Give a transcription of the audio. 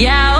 Yeah.